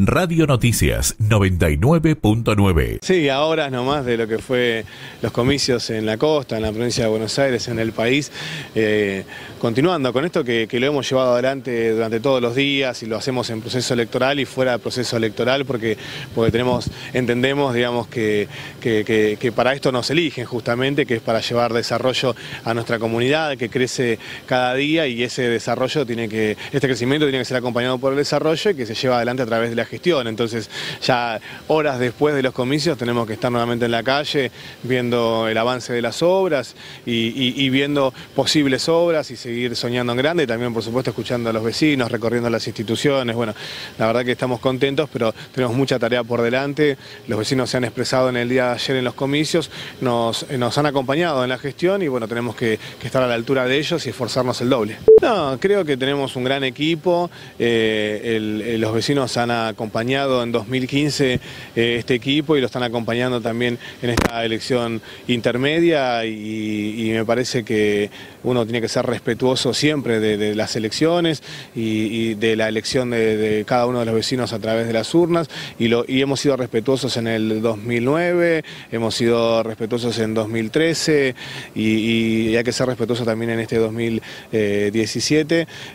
Radio Noticias 99.9. Sí, ahora nomás de lo que fue los comicios en la costa, en la provincia de Buenos Aires, en el país, eh, continuando con esto que, lo hemos llevado adelante durante todos los días y lo hacemos en proceso electoral y fuera de proceso electoral porque, porque tenemos, entendemos, digamos, que, que, para esto nos eligen justamente, que es para llevar desarrollo a nuestra comunidad, que crece cada día y ese desarrollo tiene que, este crecimiento tiene que ser acompañado por el desarrollo y que se lleva adelante a través de la gestión. Entonces ya horas después de los comicios tenemos que estar nuevamente en la calle viendo el avance de las obras y, viendo posibles obras y seguir soñando en grande y también por supuesto escuchando a los vecinos, recorriendo las instituciones. Bueno, la verdad que estamos contentos, pero tenemos mucha tarea por delante. Los vecinos se han expresado en el día de ayer en los comicios, nos, nos han acompañado en la gestión y bueno, tenemos que, estar a la altura de ellos y esforzarnos el doble. No, creo que tenemos un gran equipo, eh, los vecinos han acompañado en 2015 eh, este equipo y lo están acompañando también en esta elección intermedia y, me parece que uno tiene que ser respetuoso siempre de, las elecciones y, de la elección de, cada uno de los vecinos a través de las urnas y, lo, y hemos sido respetuosos en el 2009, hemos sido respetuosos en 2013 y, hay que ser respetuosos también en este 2017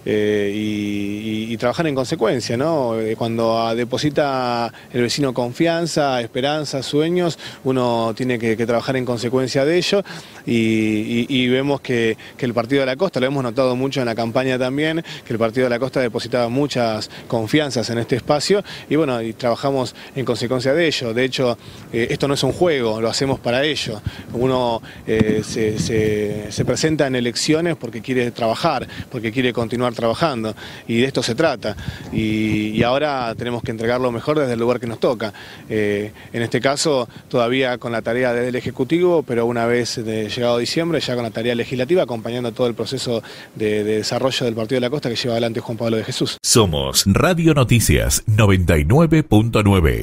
eh, y, trabajar en consecuencia, ¿no? Eh, cuando deposita el vecino confianza, esperanza, sueños, uno tiene que, trabajar en consecuencia de ello y, vemos que, el Partido de la Costa, lo hemos notado mucho en la campaña también, que el Partido de la Costa depositaba muchas confianzas en este espacio y bueno, y trabajamos en consecuencia de ello. De hecho, eh, esto no es un juego, lo hacemos para ello. Uno se, presenta en elecciones porque quiere trabajar, porque quiere continuar trabajando y de esto se trata. y ahora tenemos que entregar lo mejor desde el lugar que nos toca. Eh, en este caso, todavía con la tarea desde el Ejecutivo, pero una vez llegado diciembre, ya con la tarea legislativa, acompañando todo el proceso de, de desarrollo del Partido de la Costa que lleva adelante Juan Pablo de Jesús. Somos Radio Noticias 99.9.